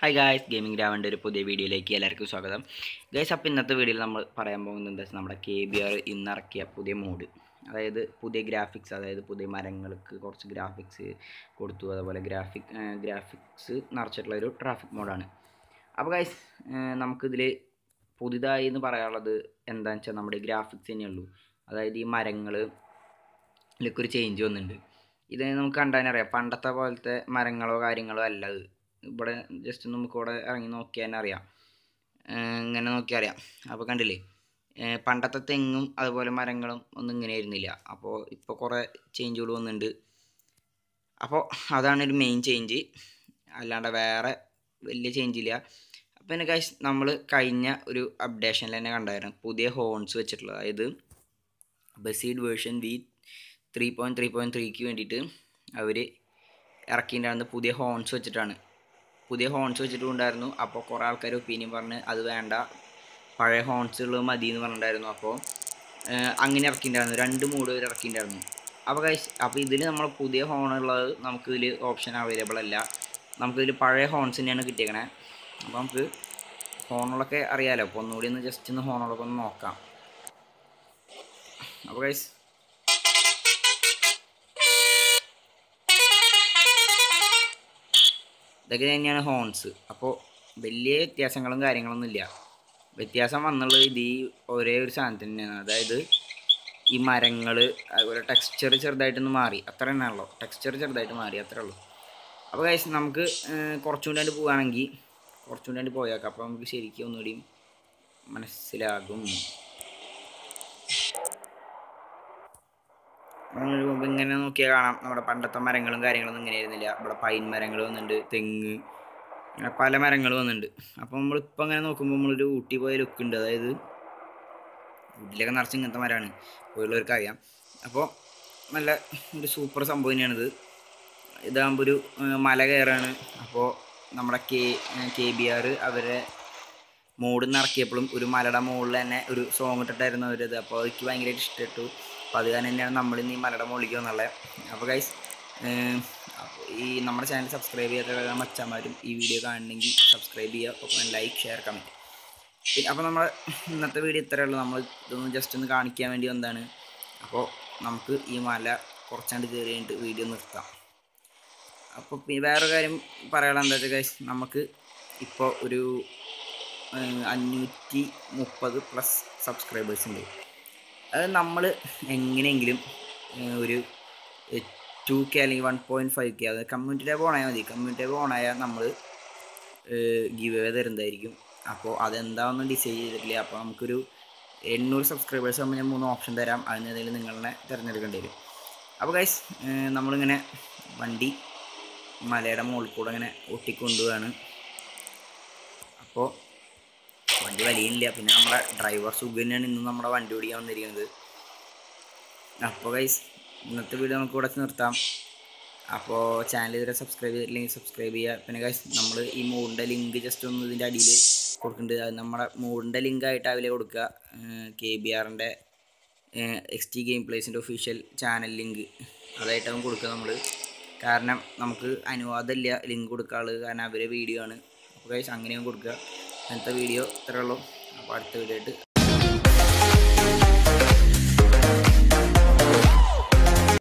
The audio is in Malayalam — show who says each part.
Speaker 1: ഹായ് ഗായ്സ് ഗെയിമിംഗ് രാവന്റെ ഒരു പുതിയ വീഡിയോയിലേക്ക് എല്ലാവർക്കും സ്വാഗതം. ഗൈസ് അപ്പോൾ ഇന്നത്തെ വീഡിയോയിൽ നമ്മൾ പറയാൻ പോകുന്നത് എന്താ വെച്ചാൽ നമ്മുടെ കെ ബി ആർ ഇന്നിറക്കിയ പുതിയ മോഡ് അതായത് പുതിയ ഗ്രാഫിക്സ് അതായത് പുതിയ മരങ്ങൾക്ക് കുറച്ച് ഗ്രാഫിക്സ് കൊടുത്തു. അതുപോലെ ഗ്രാഫിക് ഗ്രാഫിക്സ് നിറച്ചിട്ടുള്ള ഒരു ട്രാഫിക് മോഡാണ് അപ്പോൾ ഗൈസ് നമുക്കിതിൽ പുതിയതായി എന്ന് പറയാനുള്ളത് എന്താണെന്ന് വെച്ചാൽ നമ്മുടെ ഗ്രാഫിക്സ് തന്നെയുള്ളൂ അതായത് ഈ മരങ്ങൾ ഇതിലേക്കൊരു ചേഞ്ച് വന്നിട്ടുണ്ട്. ഇത് നമുക്ക് കണ്ടാൽ അറിയാം. പണ്ടത്തെ പോലത്തെ മരങ്ങളോ കാര്യങ്ങളോ അല്ല ഇത് ഇവിടെ ജസ്റ്റ് നമുക്ക് ഇവിടെ ഇറങ്ങി നോക്കിയാൽ തന്നെ അറിയാം. ഇങ്ങനെ നോക്കിയാൽ അറിയാം. അപ്പോൾ കണ്ടില്ലേ? പണ്ടത്തെ തെങ്ങും അതുപോലെ മരങ്ങളും ഒന്നും ഇങ്ങനെ ആയിരുന്നില്ല. അപ്പോൾ ഇപ്പോൾ കുറേ ചേഞ്ചുകൾ വന്നിട്ടുണ്ട്. അപ്പോൾ അതാണ് ഒരു മെയിൻ ചേഞ്ച് അല്ലാണ്ട് വേറെ വലിയ ചേഞ്ച് ഇല്ല. അപ്പോൾ പിന്നെ ഗൈസ് നമ്മൾ കഴിഞ്ഞ ഒരു അപ്ഡേഷനിൽ തന്നെ കണ്ടായിരുന്നു. പുതിയ ഹോൺസ് വെച്ചിട്ടുള്ളത്. അതായത് ബസീഡ് version V three point three point ത്രീക്ക് വേണ്ടിയിട്ട് അവർ ഇറക്കിയിട്ടാണ് പുതിയ ഹോൺസ് വെച്ചിട്ടാണ്. പുതിയ ഹോൺസ് വെച്ചിട്ടുണ്ടായിരുന്നു. അപ്പോൾ കുറേ ആൾക്കാർ ഒപ്പീനിയൻ പറഞ്ഞ് അത് വേണ്ട പഴയ ഹോൺസുകൾ മതി എന്ന് പറഞ്ഞിട്ടുണ്ടായിരുന്നു. അപ്പോൾ അങ്ങനെ ഇറക്കിയിട്ടുണ്ടായിരുന്നു. രണ്ട് മൂഡ് വരെ ഇറക്കിയിട്ടുണ്ടായിരുന്നു. അപ്പോൾ കൈ അപ്പോൾ ഇതിൽ നമ്മൾ പുതിയ ഹോൺ ഹോണുള്ളത് നമുക്കിതിൽ ഓപ്ഷൻ അവൈലബിൾ അല്ല. നമുക്കിതിൽ പഴയ ഹോൺസ് തന്നെയാണ് കിട്ടിയേക്കണേ. അപ്പോൾ നമുക്ക് ഹോണുകളൊക്കെ അറിയാമല്ലോ അപ്പോൾ ഒന്നുകൂടി ഒന്ന് ജസ്റ്റ് ഒന്ന് ഹോണുകളൊക്കെ ഒന്ന് നോക്കാം. അപ്പോൾ ഗൈസ് ഇതൊക്കെ തന്നെയാണ് ഹോൺസ് അപ്പോൾ വലിയ വ്യത്യാസങ്ങളും കാര്യങ്ങളൊന്നും ഇല്ല. വ്യത്യാസം വന്നുള്ളത് ഇത് ഈ ഒരേ ഒരു സാധനത്തിന് തന്നെയാണ്. അതായത് ഈ മരങ്ങൾ അതുപോലെ ടെക്സ്ചർ ചെറുതായിട്ടൊന്ന് മാറി. അത്ര തന്നെ ഉള്ളൂ ടെക്സ്ചർ ചെറുതായിട്ട് മാറി അത്രേ ഉള്ളൂ. അപ്പോൾ കഴിച്ച് നമുക്ക് കുറച്ചും കൂടി പോവുകയാണെങ്കിൽ കുറച്ചും കൂടി പോയേക്കാം. അപ്പോൾ നമുക്ക് ശരിക്കും ഒന്നുകൂടി മനസ്സിലാകും. മുമ്പ് ഇങ്ങനെ നോക്കിയാൽ കാണാം. നമ്മുടെ പണ്ടത്തെ മരങ്ങളും കാര്യങ്ങളൊന്നും ഇങ്ങനെ ആയിരുന്നില്ല. ഇവിടെ പൈൻ മരങ്ങൾ വന്നിട്ടുണ്ട് തെങ്ങ് അങ്ങനെ പല മരങ്ങൾ വന്നിട്ടുണ്ട്. അപ്പം നമ്മളിപ്പോൾ അങ്ങനെ നോക്കുമ്പോൾ നമ്മളൊരു ഊട്ടി പോയ ലുക്ക് ഉണ്ട്. അതായത് ഊട്ടിയിലൊക്കെ നിറച്ച് ഇങ്ങനത്തെ മരമാണ്. പോയുള്ളവർക്ക് അറിയാം. അപ്പോൾ നല്ല ഒരു സൂപ്പർ സംഭവം തന്നെയാണിത്. ഇതാകുമ്പോൾ ഒരു മല കയറാണ്. അപ്പോൾ നമ്മുടെ കെ കെ ബി ആർ അവരെ മോഡിൽ നിന്ന് ഇറക്കിയപ്പോഴും ഒരു മലയുടെ മുകളിൽ തന്നെ ഒരു സോങ് ഇട്ടിട്ടായിരുന്നു അവരത്. അപ്പോൾ എനിക്ക് ഭയങ്കരമായിട്ട് ഇഷ്ടപ്പെട്ടു. അപ്പോൾ അത് കാരണം തന്നെയാണ് നമ്മൾ ഈ മലയുടെ മുകളിലേക്ക് വന്നുള്ളത് അപ്പോൾ ഗൈസ് ഈ നമ്മുടെ ചാനൽ സബ്സ്ക്രൈബ് ചെയ്യാത്ത മച്ചന്മാരും ഈ വീഡിയോ കാണണമെങ്കിൽ സബ്സ്ക്രൈബ് ചെയ്യുക ഒപ്പം ലൈക്ക് ഷെയർ കമന്റ് പിന്നെ അപ്പോൾ നമ്മൾ ഇന്നത്തെ വീഡിയോ ഇത്രയേ ഉള്ളൂ. നമ്മൾ ഇതൊന്ന് ജസ്റ്റ് ഒന്ന് കാണിക്കാൻ വേണ്ടി വന്നതാണ്. അപ്പോൾ നമുക്ക് ഈ മല കുറച്ചാണ്ട് കയറി കഴിഞ്ഞിട്ട് വീഡിയോ നിർത്താം. അപ്പോൾ വേറെ കാര്യം പറയാനുള്ള എന്താ വെച്ചാൽ ഗൈസ് നമുക്ക് ഇപ്പോൾ ഒരു അഞ്ഞൂറ്റി മുപ്പത് പ്ലസ് സബ്സ്ക്രൈബേഴ്സ് ഉണ്ട്. അത് നമ്മൾ എങ്ങനെയെങ്കിലും ഒരു ടു കെ അല്ലെങ്കിൽ വൺ പോയിന്റ് ഫൈവ് കെ അത് കമ്മ്യൂണിറ്റി ടാബ് ഓണായാൽ മതി. കമ്മ്യൂണിറ്റി ടാബ് ഓണായാൽ നമ്മൾ ഗീവ് അവേ തരുന്നതായിരിക്കും. അപ്പോൾ അതെന്താണെന്ന് ഡിസൈഡ് ചെയ്തിട്ടില്ല. അപ്പോൾ നമുക്കൊരു എണ്ണൂറ് സബ്സ്ക്രൈബേഴ്സ് ആകുമ്പോൾ ഞാൻ മൂന്ന് ഓപ്ഷൻ തരാം. അതിന് ഏതെങ്കിലും നിങ്ങളെ തിരഞ്ഞെടുക്കേണ്ടി വരും. അപ്പോൾ ഗൈസ് നമ്മളിങ്ങനെ വണ്ടി മലയുടെ മുകളിൽ കൂടെ ഇങ്ങനെ ഒട്ടിക്കൊണ്ടുപോവാണ്. അപ്പോൾ വണ്ടി വലിയില്ല. പിന്നെ നമ്മുടെ ഡ്രൈവർ സുഖന്നെയാണ് ഇന്ന് നമ്മുടെ വണ്ടി ഓടിക്കാൻ വന്നിരിക്കുന്നത്. അപ്പോൾ ഗൈസ് ഇന്നത്തെ വീഡിയോ നമുക്ക് ഇവിടെ നിർത്താം. അപ്പോൾ ചാനൽ ഇതുവരെ സബ്സ്ക്രൈബ് ചെയ്തിട്ടില്ലെങ്കിൽ സബ്സ്ക്രൈബ് ചെയ്യുക. പിന്നെ ഗൈസ് നമ്മൾ ഈ മൂടിന്റെ ലിങ്ക് ജസ്റ്റ് ഒന്ന് ഇതിന്റെ അടിയിൽ കൊടുക്കുന്നുണ്ട്. അത് നമ്മുടെ മൂടിന്റെ ലിങ്കായിട്ട് അതിൽ കൊടുക്കുക. കെ ബി ആറിന്റെ എക്സ് ടി ഗെയിം പ്ലേസിന്റെ ഒഫീഷ്യൽ ചാനൽ ലിങ്ക് അതായിട്ടാവും കൊടുക്കുക നമ്മൾ കാരണം നമുക്ക് അനുവാദമില്ല ലിങ്ക് കൊടുക്കാനുള്ളത്. കാരണം അവരെ വീഡിയോ ആണ്. അപ്പോൾ ഗൈസ് അങ്ങനെയും കൊടുക്കുക. അങ്ങനത്തെ വീഡിയോ ഇത്രയുള്ളൂ അപ്പോൾ അടുത്ത വീഡിയോ ആയിട്ട്